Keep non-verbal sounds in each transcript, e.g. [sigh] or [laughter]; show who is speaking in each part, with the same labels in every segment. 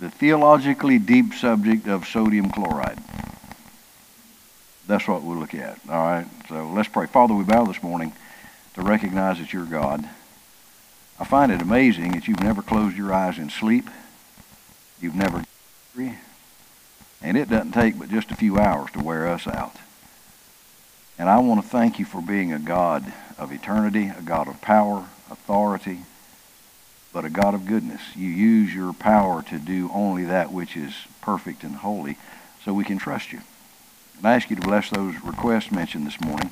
Speaker 1: the theologically deep subject of sodium chloride. That's what we'll look at. All right. So let's pray. Father, we bow this morning to recognize that you're God. I find it amazing that you've never closed your eyes in sleep. You've never, and it doesn't take but just a few hours to wear us out. And I want to thank you for being a God of eternity, a God of power, authority, but a God of goodness. You use your power to do only that which is perfect and holy so we can trust you. And I ask you to bless those requests mentioned this morning.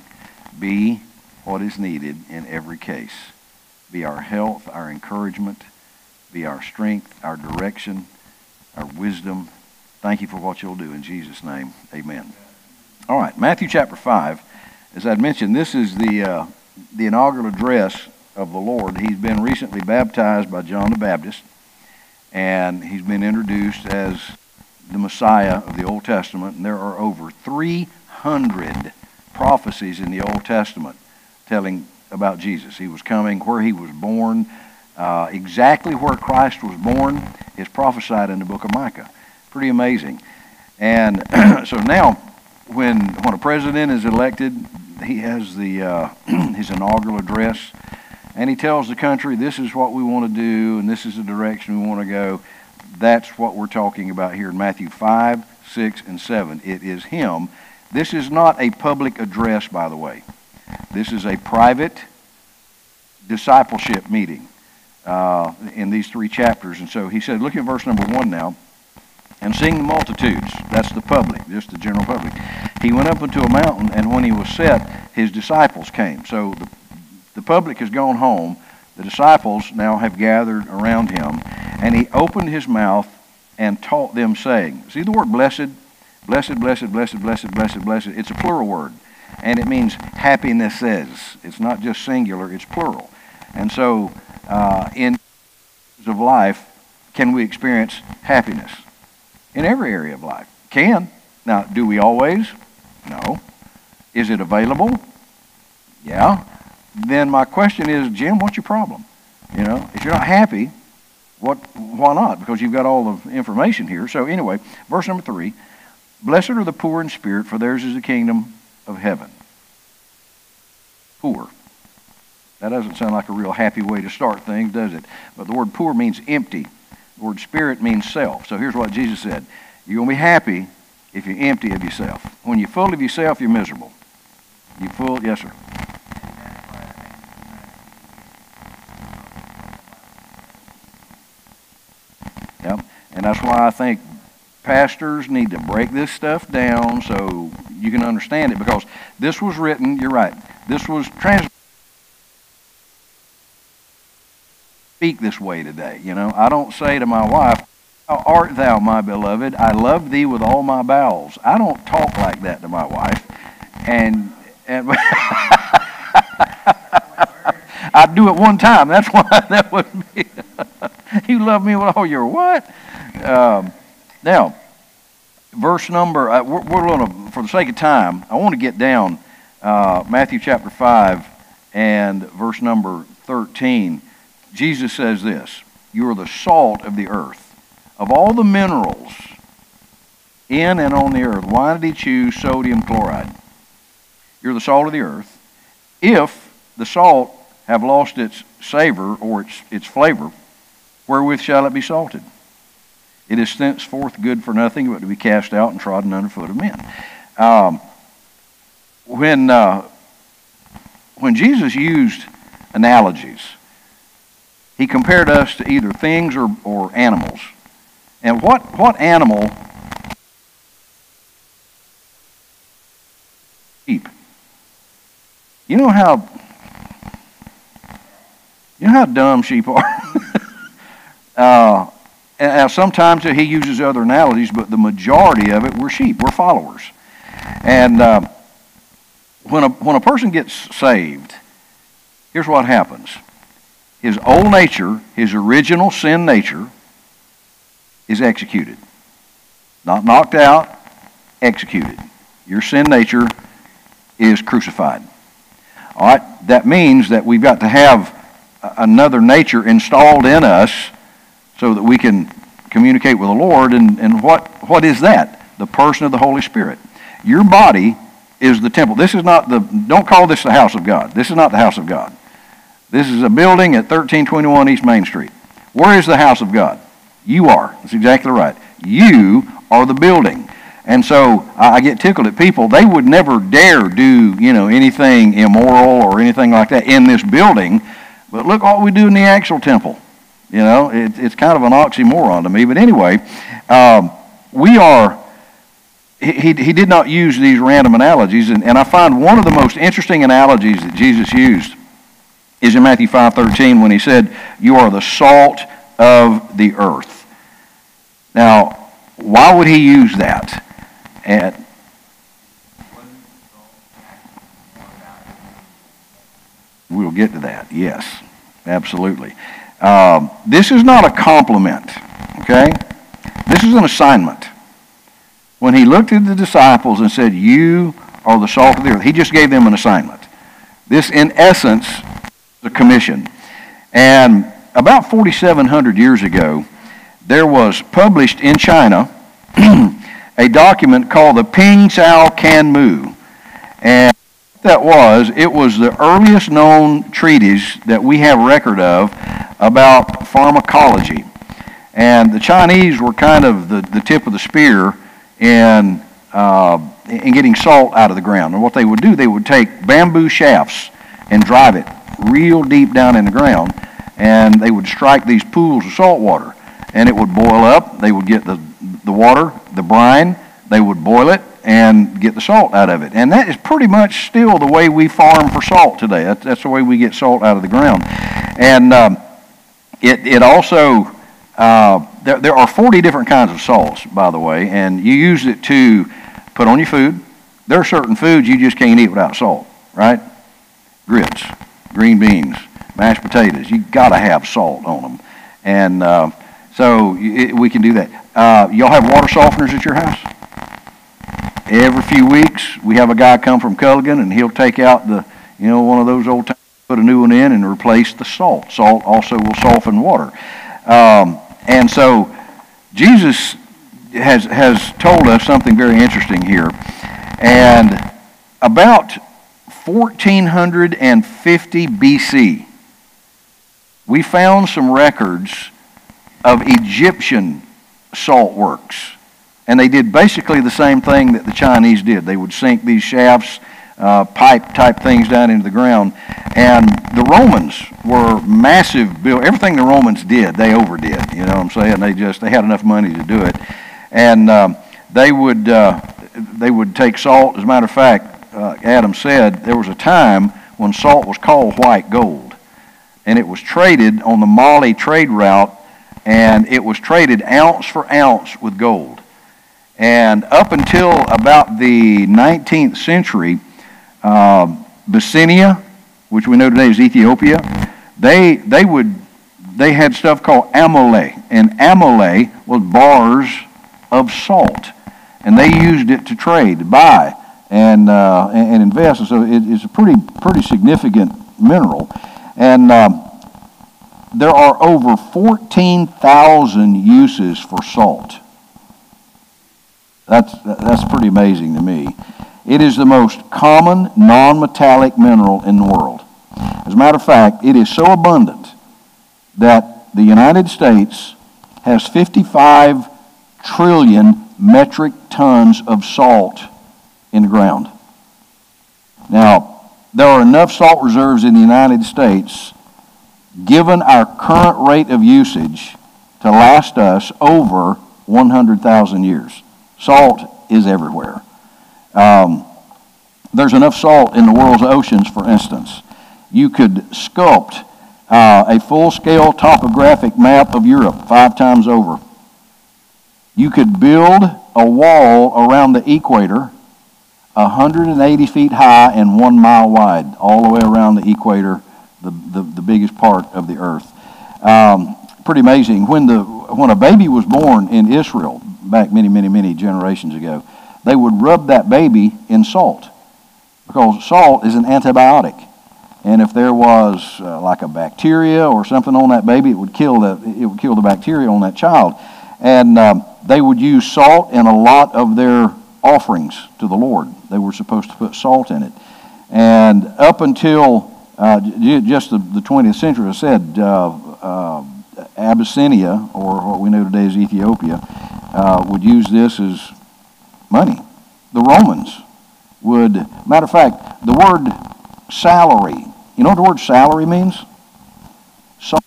Speaker 1: Be what is needed in every case. Be our health, our encouragement, be our strength, our direction, our wisdom. Thank you for what you'll do in Jesus' name. Amen. All right, Matthew chapter 5. As I'd mentioned, this is the, uh, the inaugural address of the Lord. He's been recently baptized by John the Baptist, and he's been introduced as the Messiah of the Old Testament. And there are over 300 prophecies in the Old Testament telling about Jesus. He was coming, where he was born, uh, exactly where Christ was born is prophesied in the book of Micah. Pretty amazing. And [clears throat] so now, when, when a president is elected, he has the, uh, [clears throat] his inaugural address, and he tells the country, this is what we want to do, and this is the direction we want to go. That's what we're talking about here in Matthew 5, 6, and 7. It is him. This is not a public address, by the way. This is a private discipleship meeting uh, in these three chapters. And so he said, look at verse number 1 now. And seeing the multitudes, that's the public, just the general public, he went up into a mountain, and when he was set, his disciples came. So the, the public has gone home. The disciples now have gathered around him, and he opened his mouth and taught them, saying, See the word blessed? Blessed, blessed, blessed, blessed, blessed, blessed. It's a plural word, and it means happiness says. It's not just singular, it's plural. And so, uh, in of life, can we experience happiness? In every area of life. Can. Now, do we always? No. Is it available? Yeah. Then my question is, Jim, what's your problem? You know, if you're not happy, what, why not? Because you've got all the information here. So anyway, verse number three, blessed are the poor in spirit, for theirs is the kingdom of heaven. Poor. That doesn't sound like a real happy way to start things, does it? But the word poor means empty. The word spirit means self. So here's what Jesus said. You're going to be happy if you're empty of yourself. When you're full of yourself, you're miserable. You full? Yes, sir. And that's why I think pastors need to break this stuff down so you can understand it because this was written, you're right, this was translated. Speak this way today. You know, I don't say to my wife, How art thou, my beloved? I love thee with all my bowels. I don't talk like that to my wife. And, and [laughs] I'd do it one time. That's [laughs] why that would be. [laughs] you love me with all your what? Um, now, verse number, uh, we're, we're going to, for the sake of time, I want to get down uh, Matthew chapter 5 and verse number 13. Jesus says this You are the salt of the earth. Of all the minerals in and on the earth, why did he choose sodium chloride? You're the salt of the earth. If the salt have lost its savor or its, its flavor, wherewith shall it be salted? It is thenceforth good for nothing but to be cast out and trodden under foot of men. Um, when, uh, when Jesus used analogies, he compared us to either things or, or animals. And what, what animal sheep? You know how you know how dumb sheep are? [laughs] uh, and sometimes he uses other analogies, but the majority of it, we're sheep. We're followers. And uh, when, a, when a person gets saved, here's what happens. His old nature, his original sin nature, is executed. Not knocked out, executed. Your sin nature is crucified. All right? That means that we've got to have another nature installed in us so that we can communicate with the Lord. And, and what, what is that? The person of the Holy Spirit. Your body is the temple. This is not the, don't call this the house of God. This is not the house of God. This is a building at 1321 East Main Street. Where is the house of God? You are. That's exactly right. You are the building. And so I get tickled at people. They would never dare do, you know, anything immoral or anything like that in this building. But look what we do in the actual temple. You know, it, it's kind of an oxymoron to me. But anyway, um, we are, he, he did not use these random analogies. And, and I find one of the most interesting analogies that Jesus used is in Matthew 5.13 when he said, you are the salt of the earth. Now, why would he use that? And we'll get to that. Yes, absolutely. Um, this is not a compliment, okay? This is an assignment. When he looked at the disciples and said, You are the salt of the earth, he just gave them an assignment. This, in essence, is a commission. And about 4,700 years ago, there was published in China [clears throat] a document called the Ping Cao Can Mu. And that was, it was the earliest known treatise that we have record of about pharmacology. And the Chinese were kind of the, the tip of the spear in, uh, in getting salt out of the ground. And what they would do, they would take bamboo shafts and drive it real deep down in the ground, and they would strike these pools of salt water. And it would boil up. They would get the the water, the brine, they would boil it and get the salt out of it. And that is pretty much still the way we farm for salt today. That's, the way we get salt out of the ground. And um, it, it also, uh, there, there are 40 different kinds of salts, by the way, and you use it to put on your food. There are certain foods you just can't eat without salt, right? Grits, green beans, mashed potatoes. you got to have salt on them. And uh, so it, we can do that. Uh, y'all have water softeners at your house? Every few weeks, we have a guy come from Culligan, and he'll take out the, you know, one of those old times, put a new one in, and replace the salt. Salt also will soften water. Um, and so Jesus has, has told us something very interesting here. And about 1450 BC, we found some records of Egyptian salt works. And they did basically the same thing that the Chinese did. They would sink these shafts, uh, pipe type things down into the ground. And the Romans were massive build. Everything the Romans did, they overdid. You know what I'm saying? They just they had enough money to do it, and um, they would uh, they would take salt. As a matter of fact, uh, Adam said there was a time when salt was called white gold, and it was traded on the Mali trade route and it was traded ounce for ounce with gold. And up until about the 19th century, uh, which we know today as Ethiopia, they, they, would, they had stuff called amole. And amole was bars of salt. And they used it to trade, buy, and, uh, and, and, invest. And so it, it's a pretty, pretty significant mineral. And um, there are over 14,000 uses for salt. That's, that's pretty amazing to me. It is the most common non-metallic mineral in the world. As a matter of fact, it is so abundant that the United States has 55 trillion metric tons of salt in the ground. Now, there are enough salt reserves in the United States given our current rate of usage to last us over 100,000 years. Salt is everywhere. Um, there's enough salt in the world's oceans, for instance. You could sculpt uh, a full scale topographic map of Europe five times over. You could build a wall around the equator 180 feet high and one mile wide, all the way around the equator the, the, the biggest part of the earth. Um, pretty amazing. When, the, when a baby was born in Israel, back many, many, many generations ago, they would rub that baby in salt because salt is an antibiotic. And if there was uh, like a bacteria or something on that baby, it would kill the, it would kill the bacteria on that child. And um, they would use salt in a lot of their offerings to the Lord. They were supposed to put salt in it. And up until uh, just the, the 20th century, I said uh, uh, Abyssinia, or what we know today as Ethiopia, uh, would use this as money. The Romans would, matter of fact, the word salary, you know what the word salary means? Salt.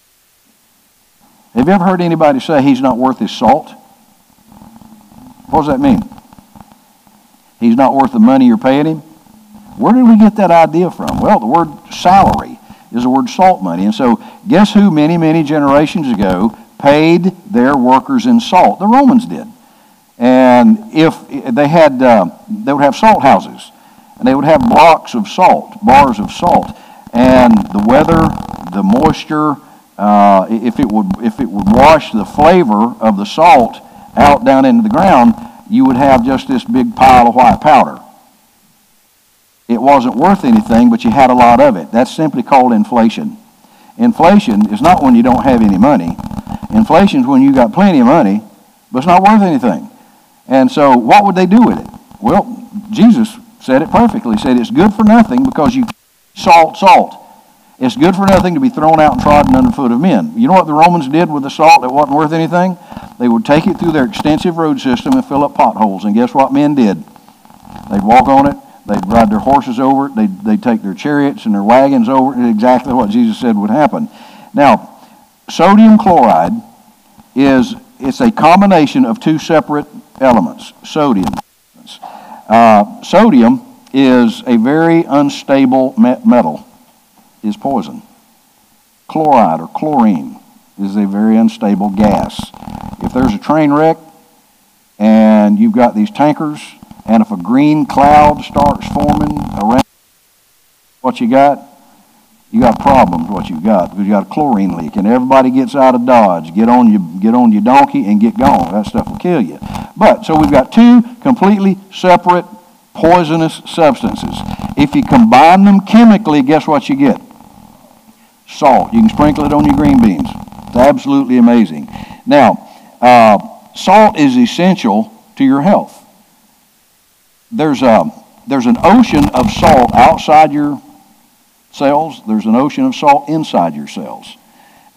Speaker 1: Have you ever heard anybody say he's not worth his salt? What does that mean? He's not worth the money you're paying him? Where did we get that idea from? Well, the word salary is the word salt money. And so, guess who many, many generations ago paid their workers in salt? The Romans did. And if they had, uh, they would have salt houses, and they would have blocks of salt, bars of salt, and the weather, the moisture, uh, if it would if it would wash the flavor of the salt out down into the ground, you would have just this big pile of white powder. It wasn't worth anything, but you had a lot of it. That's simply called inflation. Inflation is not when you don't have any money. Inflation is when you got plenty of money, but it's not worth anything. And so, what would they do with it? Well, Jesus said it perfectly. He said, It's good for nothing because you salt salt. It's good for nothing to be thrown out and trodden under the foot of men. You know what the Romans did with the salt that wasn't worth anything? They would take it through their extensive road system and fill up potholes. And guess what men did? They'd walk on it, they'd ride their horses over it, they'd, they'd take their chariots and their wagons over it, exactly what Jesus said would happen. Now, sodium chloride is it's a combination of two separate elements, sodium. Uh, sodium is a very unstable metal, is poison. Chloride or chlorine is a very unstable gas. If there's a train wreck and you've got these tankers, and if a green cloud starts forming around what you got, you got problems what you got because you got a chlorine leak and everybody gets out of dodge get on your get on your donkey and get gone. That stuff will kill you. But so we've got two completely separate poisonous substances. If you combine them chemically guess what you get? Salt. You can sprinkle it on your green beans. It's absolutely amazing. Now uh, salt is essential to your health. There's a there's an ocean of salt outside your cells, there's an ocean of salt inside your cells.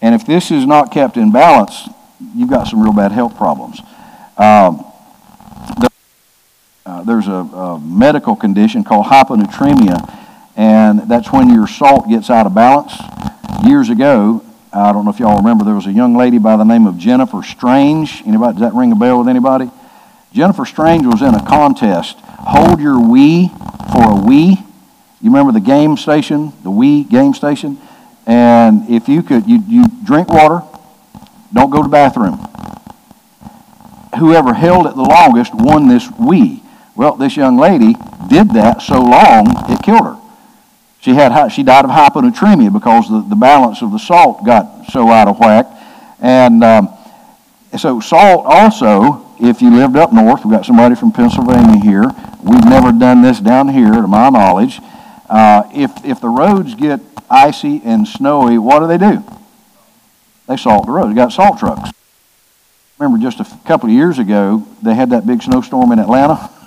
Speaker 1: And if this is not kept in balance, you've got some real bad health problems. Um, uh, there's a, a, medical condition called hyponatremia, and that's when your salt gets out of balance. Years ago, I don't know if y'all remember, there was a young lady by the name of Jennifer Strange. Anybody, does that ring a bell with anybody? Jennifer Strange was in a contest, Hold Your Wee for a Wii. You remember the game station, the Wii game station? And if you could, you, you drink water, don't go to the bathroom. Whoever held it the longest won this Wii. Well, this young lady did that so long it killed her. She had she died of hyponatremia because the, the balance of the salt got so out of whack. And um, so salt also, if you lived up north, we've got somebody from Pennsylvania here. We've never done this down here, to my knowledge. Uh, if, if the roads get icy and snowy, what do they do? They salt the roads. They got salt trucks. Remember just a couple of years ago, they had that big snowstorm in Atlanta. [laughs]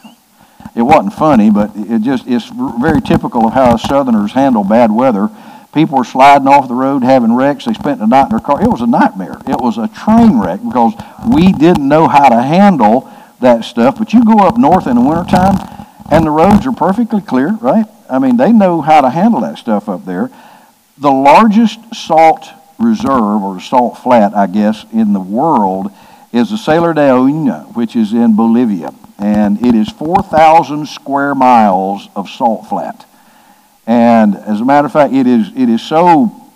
Speaker 1: It wasn't funny, but it just it's very typical of how Southerners handle bad weather. People were sliding off the road, having wrecks. They spent the night in their car. It was a nightmare. It was a train wreck because we didn't know how to handle that stuff. But you go up north in the wintertime, and the roads are perfectly clear, right? I mean, they know how to handle that stuff up there. The largest salt reserve, or salt flat, I guess, in the world is the Salar de Uyuni, which is in Bolivia. And it is 4,000 square miles of salt flat. And as a matter of fact, it is, it is so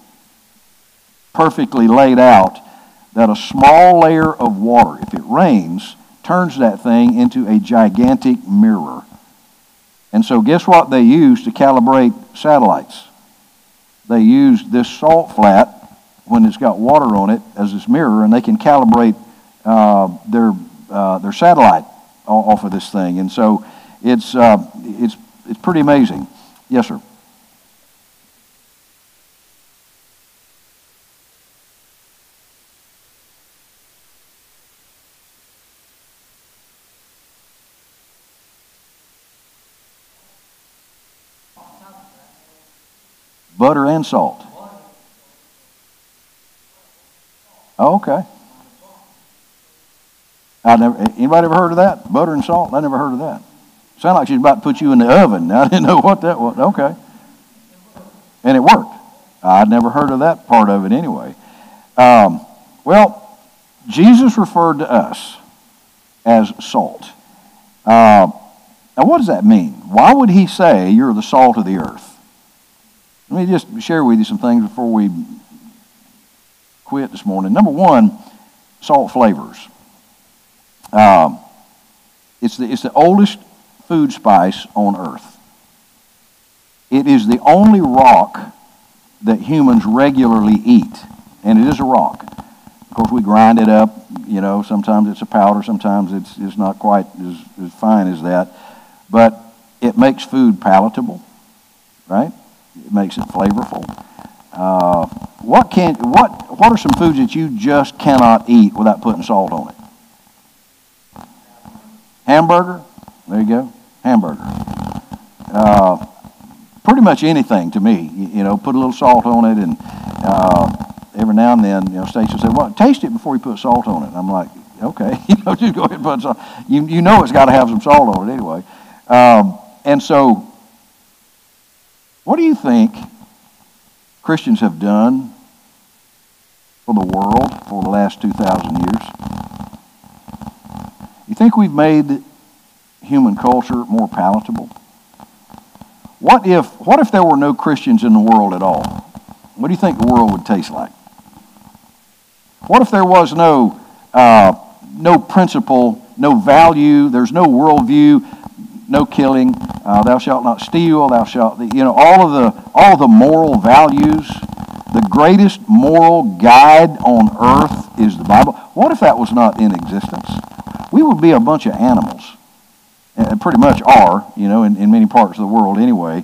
Speaker 1: perfectly laid out that a small layer of water, if it rains, turns that thing into a gigantic mirror. And so, guess what they use to calibrate satellites? They use this salt flat when it's got water on it as this mirror, and they can calibrate uh, their uh, their satellite off of this thing. And so, it's uh, it's it's pretty amazing. Yes, sir. Butter and salt. Oh, okay. I never. Anybody ever heard of that? Butter and salt. I never heard of that. Sound like she's about to put you in the oven. [laughs] I didn't know what that was. Okay. And it worked. I'd never heard of that part of it anyway. Um, well, Jesus referred to us as salt. Uh, now, what does that mean? Why would he say you're the salt of the earth? Let me just share with you some things before we quit this morning. Number one, salt flavors. Um, it's, the, it's the oldest food spice on earth. It is the only rock that humans regularly eat, and it is a rock. Of course, we grind it up. You know, sometimes it's a powder, sometimes it's, it's not quite as, as fine as that. But it makes food palatable, right? It makes it flavorful. Uh, what can what what are some foods that you just cannot eat without putting salt on it? Hamburger. There you go. Hamburger. Uh, pretty much anything to me. You, you, know, put a little salt on it, and uh, every now and then, you know, Stacy will say, "Well, taste it before you put salt on it." And I'm like, "Okay, [laughs] you know, just go ahead and put salt. You you know it's got to have some salt on it anyway." Um, and so, what do you think Christians have done for the world for the last 2,000 years? You think we've made human culture more palatable? What if, what if there were no Christians in the world at all? What do you think the world would taste like? What if there was no, uh, no principle, no value, there's no worldview, no killing, uh, thou shalt not steal, thou shalt, you know, all of the, all of the moral values. The greatest moral guide on earth is the Bible. What if that was not in existence? We would be a bunch of animals. And pretty much are, you know, in, in many parts of the world anyway.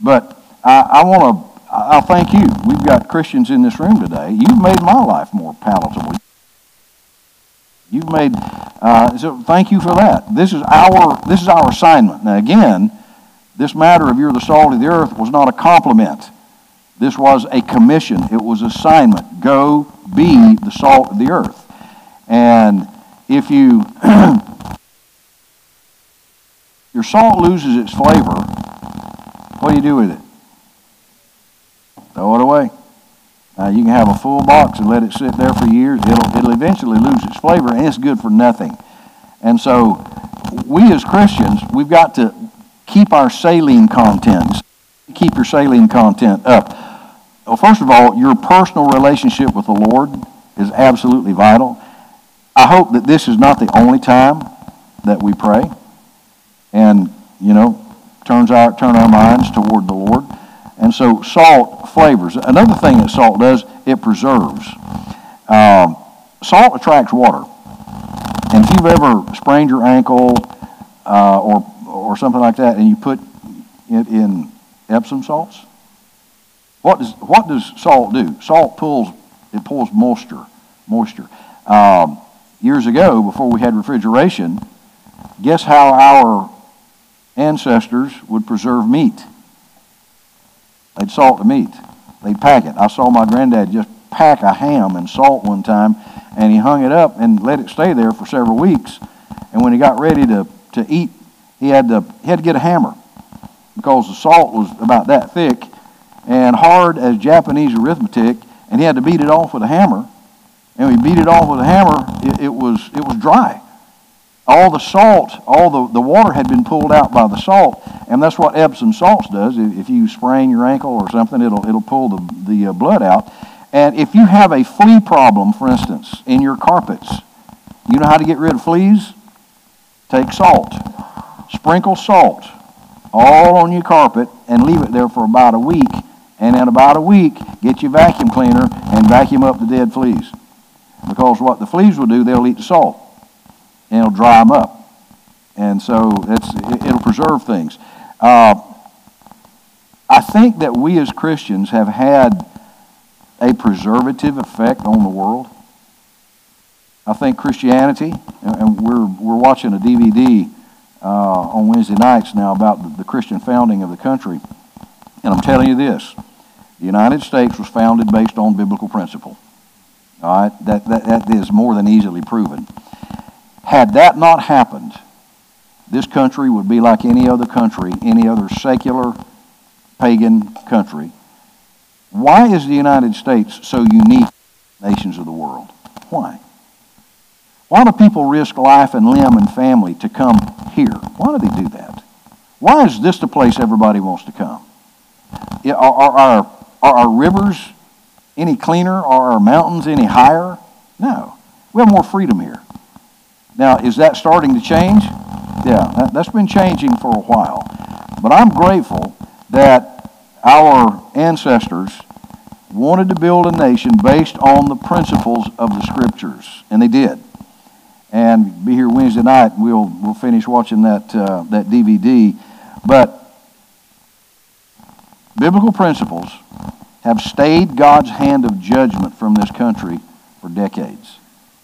Speaker 1: But I, I want to, I thank you. We've got Christians in this room today. You've made my life more palatable. You've made, uh, so thank you for that. This is our, this is our assignment. Now again, this matter of you're the salt of the earth was not a compliment. This was a commission. It was assignment. Go be the salt of the earth. And if you, [clears throat] your salt loses its flavor, what do you do with it? Throw it away. You can have a full box and let it sit there for years. It'll, it'll eventually lose its flavor, and it's good for nothing. And so, we as Christians, we've got to keep our saline content. Keep your saline content up. Well, first of all, your personal relationship with the Lord is absolutely vital. I hope that this is not the only time that we pray and, you know, turns our, turn our minds toward the Lord. And so salt flavors. Another thing that salt does, it preserves. Um, salt attracts water. And if you've ever sprained your ankle uh, or, or something like that and you put it in Epsom salts, what does, what does salt do? Salt pulls, it pulls moisture. moisture. Um, years ago, before we had refrigeration, guess how our ancestors would preserve meat? They'd salt the meat. They'd pack it. I saw my granddad just pack a ham in salt one time, and he hung it up and let it stay there for several weeks. And when he got ready to, to eat, he had to, he had to get a hammer because the salt was about that thick and hard as Japanese arithmetic, and he had to beat it off with a hammer. And when he beat it off with a hammer, it, it was, it was dry all the salt, all the, the water had been pulled out by the salt, and that's what Epsom salts does. If you sprain your ankle or something, it'll, it'll pull the, the uh, blood out. And if you have a flea problem, for instance, in your carpets, you know how to get rid of fleas? Take salt. Sprinkle salt all on your carpet and leave it there for about a week. And in about a week, get your vacuum cleaner and vacuum up the dead fleas. Because what the fleas will do, they'll eat the salt and it'll dry them up. And so it'll preserve things. Uh, I think that we as Christians have had a preservative effect on the world. I think Christianity, and we're, we're watching a DVD uh, on Wednesday nights now about the, Christian founding of the country. And I'm telling you this The United States was founded based on biblical principle. All right, that, that, that is more than easily proven. Had that not happened, this country would be like any other country, any other secular pagan country. Why is the United States so unique nations of the world? Why? Why do people risk life and limb and family to come here? Why do they do that? Why is this the place everybody wants to come? Are, are, are, are our rivers any cleaner? Are our mountains any higher? No. We have more freedom here. Now, is that starting to change? Yeah, that, that's been changing for a while. But I'm grateful that our ancestors wanted to build a nation based on the principles of the scriptures, and they did. And be here Wednesday night. We'll we'll finish watching that uh, that DVD. But biblical principles have stayed God's hand of judgment from this country for decades.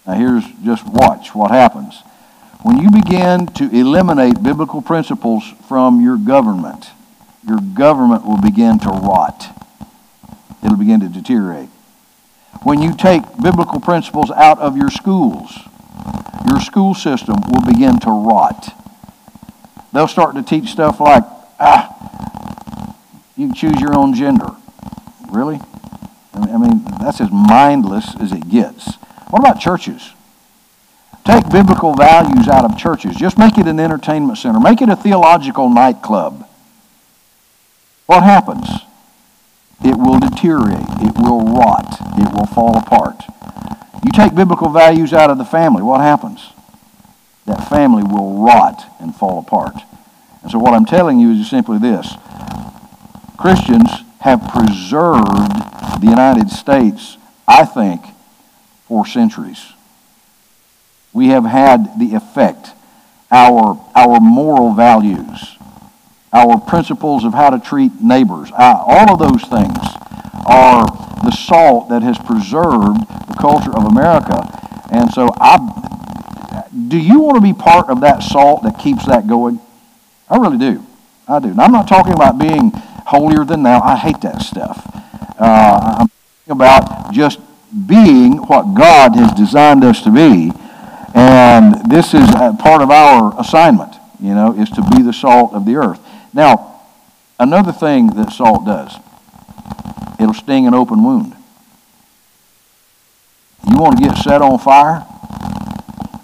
Speaker 1: Now here's just watch what happens. When you begin to eliminate biblical principles from your government, your government will begin to rot. It'll begin to deteriorate. When you take biblical principles out of your schools, your school system will begin to rot. They'll start to teach stuff like, ah, you can choose your own gender. Really? I mean, that's as mindless as it gets. What about churches? Take biblical values out of churches. Just make it an entertainment center. Make it a theological nightclub. What happens? It will deteriorate. It will rot. It will fall apart. You take biblical values out of the family, what happens? That family will rot and fall apart. And so what I'm telling you is simply this. Christians have preserved the United States, I think, for centuries. We have had the effect, our, our moral values, our principles of how to treat neighbors, all of those things are the salt that has preserved the culture of America. And so I do you want to be part of that salt that keeps that going? I really do. I do. And I'm not talking about being holier than thou. I hate that stuff. Uh, I'm talking about just being what God has designed us to be. And this is part of our assignment, you know, is to be the salt of the earth. Now, another thing that salt does, it'll sting an open wound. You want to get set on fire?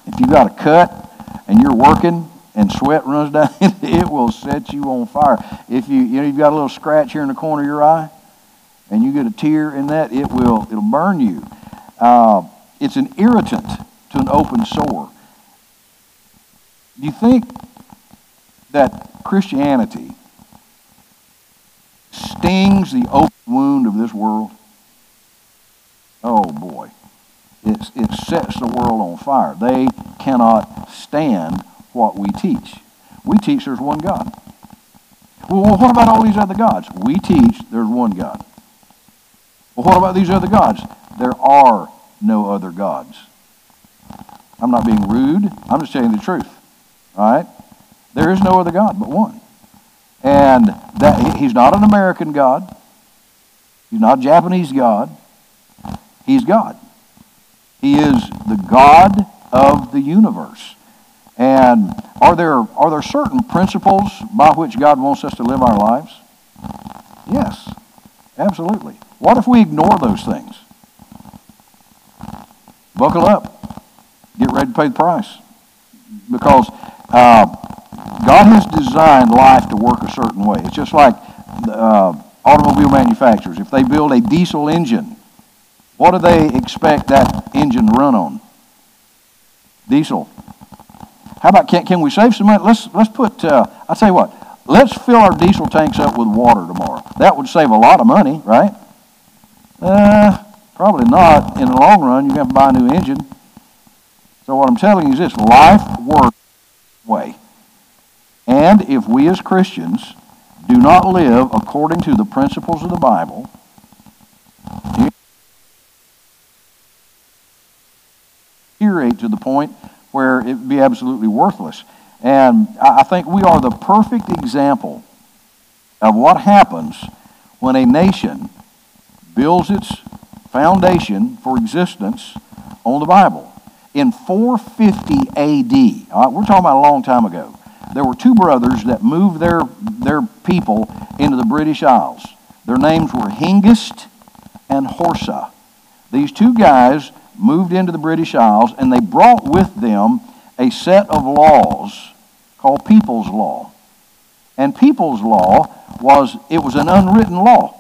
Speaker 1: If you've got a cut and you're working and sweat runs down, [laughs] it will set you on fire. If you you know you've got a little scratch here in the corner of your eye, and you get a tear in that, it will it'll burn you. Uh, it's an irritant to an open sore. Do you think that Christianity stings the open wound of this world? Oh boy. It, it sets the world on fire. They cannot stand what we teach. We teach there's one God. Well, what about all these other gods? We teach there's one God. Well, what about these other gods? There are no other gods. I'm not being rude. I'm just telling the truth. All right? There is no other God but one. And that he's not an American God. He's not a Japanese God. He's God. He is the God of the universe. And are there, are there certain principles by which God wants us to live our lives? Yes, absolutely. What if we ignore those things? Buckle up. Get ready to pay the price. Because uh, God has designed life to work a certain way. It's just like uh, automobile manufacturers. If they build a diesel engine, what do they expect that engine to run on? Diesel. How about can, can we save some money? Let's let's put. Uh, I tell you what. Let's fill our diesel tanks up with water tomorrow. That would save a lot of money, right? Uh, probably not. In the long run, you have to buy a new engine. So what I'm telling you is this: life works way. And if we as Christians do not live according to the principles of the Bible, deteriorate to the point where it would be absolutely worthless. And I think we are the perfect example of what happens when a nation builds its foundation for existence on the Bible. In 450 AD, we're talking about a long time ago, there were two brothers that moved their, their people into the British Isles. Their names were Hengist and Horsa. These two guys moved into the British Isles and they brought with them a set of laws called People's Law. And People's Law was, it was an unwritten law.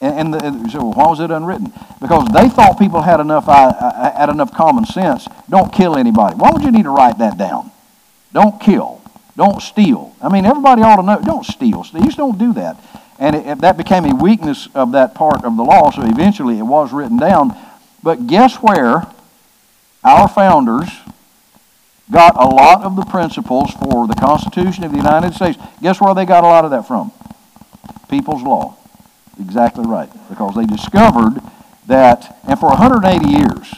Speaker 1: And, and, the, so why was it unwritten? Because they thought people had enough, uh, uh, had enough common sense. Don't kill anybody. Why would you need to write that down? Don't kill. Don't steal. I mean, everybody ought to know. Don't steal. You just don't do that. And it, that became a weakness of that part of the law, so eventually it was written down. But guess where our founders got a lot of the principles for the Constitution of the United States? Guess where they got a lot of that from? People's law. Exactly right. Because they discovered that, and for 180 years,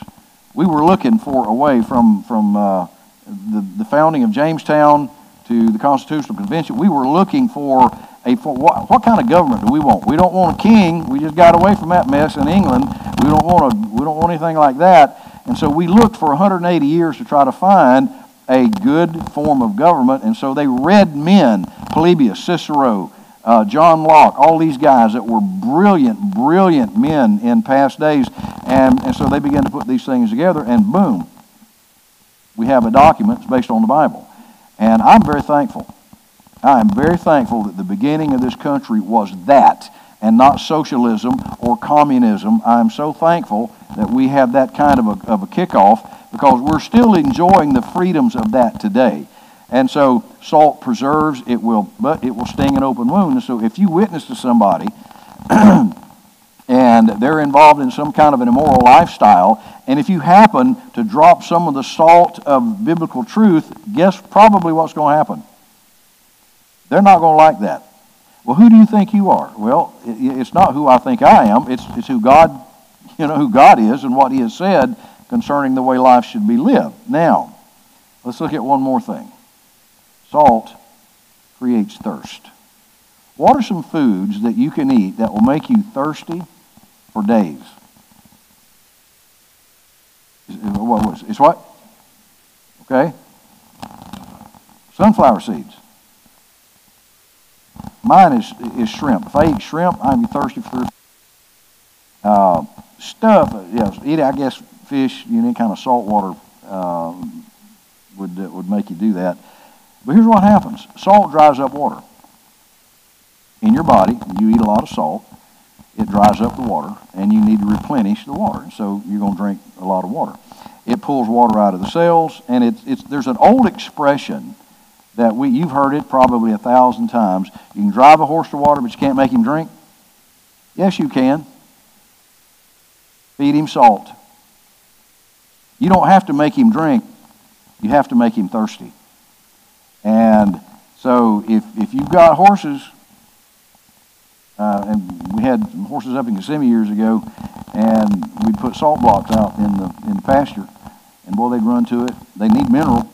Speaker 1: we were looking for a way from, from uh, the, the founding of Jamestown to the Constitutional Convention, we were looking for a for what, what kind of government do we want? We don't want a king. We just got away from that mess in England. We don't want a, we don't want anything like that. And so we looked for 180 years to try to find a good form of government. And so they read men, Polybius, Cicero, uh, John Locke, all these guys that were brilliant, brilliant men in past days. And, and so they began to put these things together, and boom, we have a document based on the Bible. And I'm very thankful. I am very thankful that the beginning of this country was that and not socialism or communism. I'm so thankful that we have that kind of a, of a kickoff because we're still enjoying the freedoms of that today. And so salt preserves, it will, but it will sting an open wound. And so if you witness to somebody [clears throat] and they're involved in some kind of an immoral lifestyle, and if you happen to drop some of the salt of biblical truth, guess probably what's going to happen? They're not going to like that. Well, who do you think you are? Well, it's not who I think I am. It's, it's who God, [laughs] you know, who God is and what He has said concerning the way life should be lived. Now, let's look at one more thing. Salt creates thirst. What are some foods that you can eat that will make you thirsty for days? What was It's what? Okay. Sunflower seeds. Mine is, is shrimp. If I eat shrimp, I'm thirsty for uh, stuff. Yeah, eat, I guess fish, you know, any kind of salt water uh, would, uh, would make you do that. But here's what happens salt dries up water. In your body, you eat a lot of salt, it dries up the water, and you need to replenish the water. So you're going to drink a lot of water. It pulls water out of the cells, and it's, it's, there's an old expression that we, you've heard it probably a thousand times. You can drive a horse to water, but you can't make him drink. Yes, you can. Feed him salt. You don't have to make him drink, you have to make him thirsty. And so if, if you've got horses, uh, and we had horses up in Kissimmee years ago, and we'd put salt blocks out in the, in the pasture, and boy, they'd run to it. They need mineral.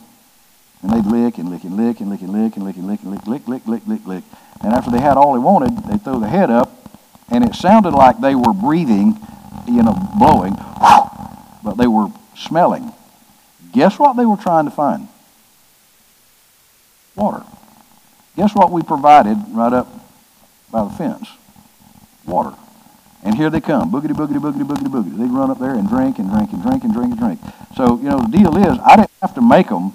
Speaker 1: And they'd lick and lick and lick and lick and lick and lick and lick and lick, lick, lick, lick, lick, lick. And after they had all they wanted, they'd throw the head up, and it sounded like they were breathing, you know, blowing, but they were smelling. Guess what they were trying to find? Water. Guess what we provided right up by the fence? Water. And here they come, boogity, boogity, boogity, boogity, boogity. They run up there and drink and drink and drink and drink and drink. So, you know, the deal is, I didn't have to make them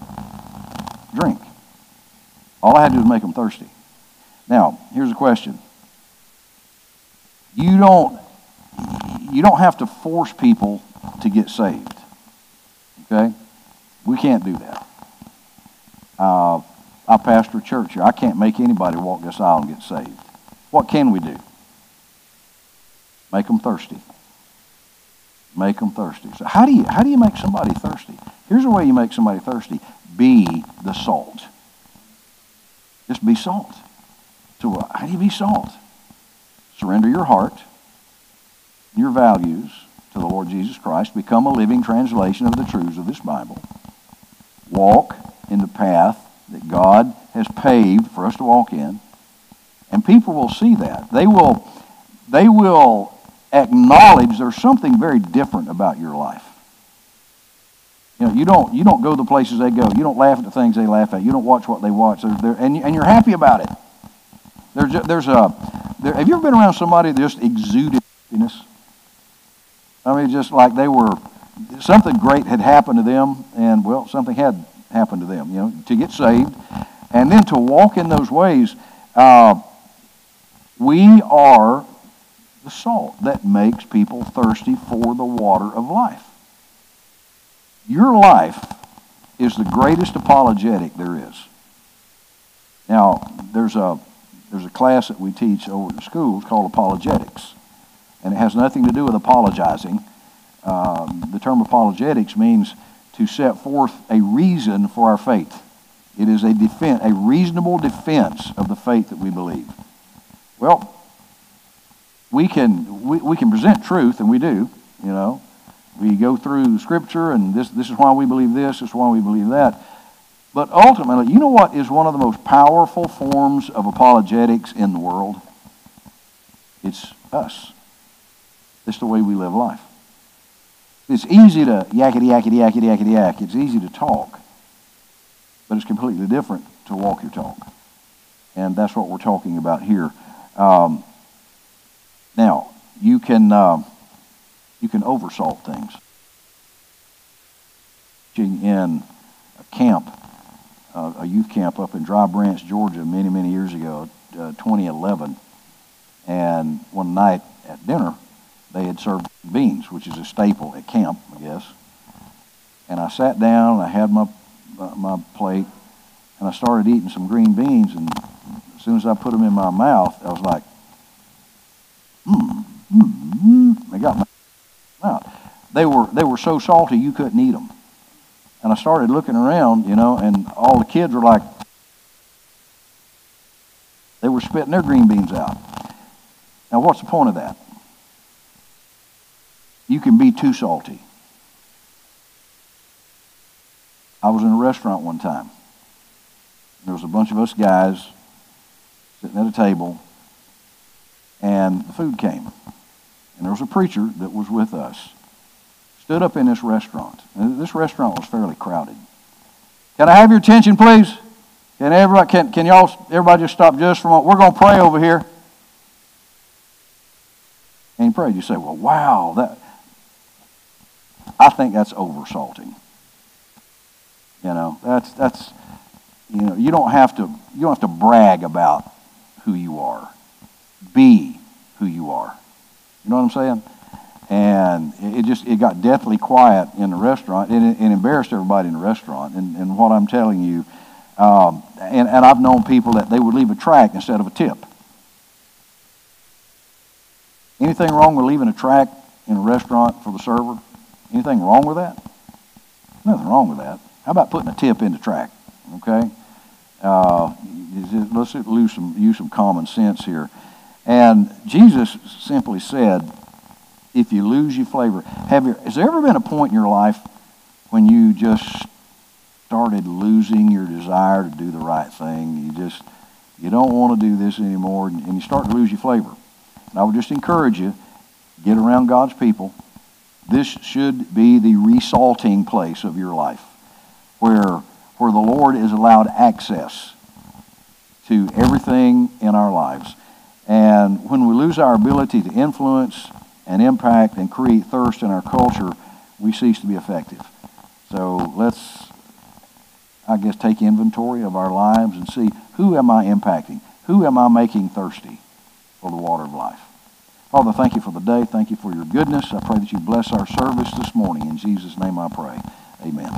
Speaker 1: drink. All I had to do was make them thirsty. Now, here's a question. You don't, you don't have to force people to get saved. Okay? We can't do that. Uh, I pastor a church here. I can't make anybody walk this aisle and get saved. What can we do? Make them thirsty. Make them thirsty. So how do you how do you make somebody thirsty? Here's a way you make somebody thirsty be the salt. Just be salt. So how do you be salt? Surrender your heart, your values to the Lord Jesus Christ. Become a living translation of the truths of this Bible. Walk in the path that God has paved for us to walk in. And people will see that. They will, they will acknowledge there's something very different about your life. You know, you don't, you don't go the places they go. You don't laugh at the things they laugh at. You don't watch what they watch. They're, they're, and, and you're happy about it. There's there's a there, have you ever been around somebody that just exuded happiness? I mean, just like they were, something great had happened to them, and well, something had happened to them, you know, to get saved. And then to walk in those ways, uh, we are the salt that makes people thirsty for the water of life. Your life is the greatest apologetic there is. Now, there's a, there's a class that we teach over at school. It's called apologetics. And it has nothing to do with apologizing. Um, the term apologetics means to set forth a reason for our faith. It is a defense, a reasonable defense of the faith that we believe. Well, we can we, we can present truth, and we do. You know, we go through Scripture, and this this is why we believe this. This is why we believe that. But ultimately, you know what is one of the most powerful forms of apologetics in the world? It's us. It's the way we live life. It's easy to yakety yakety yakety yakety yak. It's easy to talk, but it's completely different to walk your talk, and that's what we're talking about here. Um, now, you can uh, you can oversalt things. In a camp, uh, a youth camp up in Dry Branch, Georgia, many many years ago, uh, 2011, and one night at dinner, they had served beans, which is a staple at camp, I guess. And I sat down, and I had my uh, my plate, and I started eating some green beans, and as soon as I put them in my mouth, I was like, mm. They got my mouth. They were, they were so salty you couldn't eat them. And I started looking around, you know, and all the kids were like, they were spitting their green beans out. Now, what's the point of that? You can be too salty. I was in a restaurant one time. There was a bunch of us guys sitting at a table, and the food came. And there was a preacher that was with us. Stood up in this restaurant. And this restaurant was fairly crowded. Can I have your attention, please? Can everybody can, can y'all everybody just stop just for a moment? We're gonna pray over here. And he prayed. You say, well, wow, that I think that's oversalting. You know, that's that's you know, you don't have to you don't have to brag about who you are. Be who you are. You know what I'm saying? And it just it got deathly quiet in the restaurant, and it, it embarrassed everybody in the restaurant. And, and what I'm telling you, um, and, and I've known people that they would leave a tract instead of a tip. Anything wrong with leaving a tract in a restaurant for the server? Anything wrong with that? Nothing wrong with that. How about putting a tip in the tract? Okay? Uh, let's use some, use some common sense here. And Jesus simply said, if you lose your flavor, have you, has there ever been a point in your life when you just started losing your desire to do the right thing? You just, you don't want to do this anymore, and you start to lose your flavor. And I would just encourage you, get around God's people. This should be the resalting place of your life, where, where the Lord is allowed access to everything in our lives. And when we lose our ability to influence and impact and create thirst in our culture, we cease to be effective. So let's, I guess, take inventory of our lives and see who am I impacting? Who am I making thirsty for the water of life? Father, thank you for the day. Thank you for your goodness. I pray that you bless our service this morning. In Jesus' name I pray. Amen.